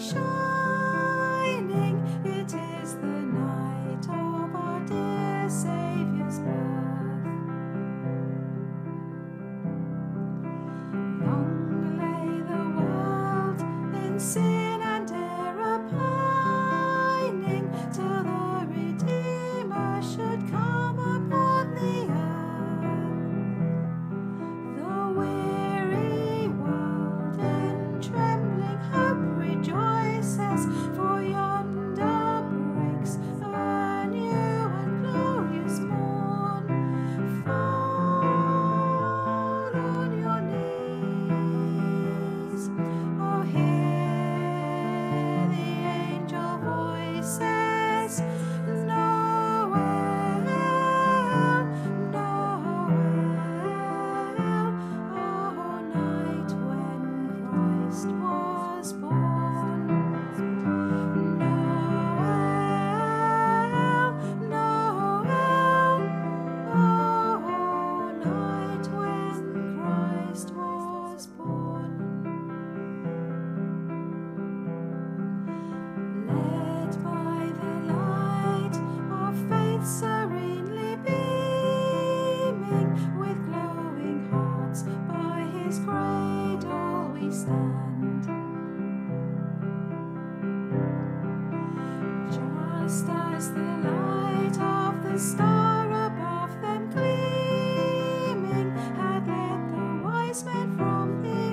show. stand. Just as the light of the star above them gleaming had led the wise men from the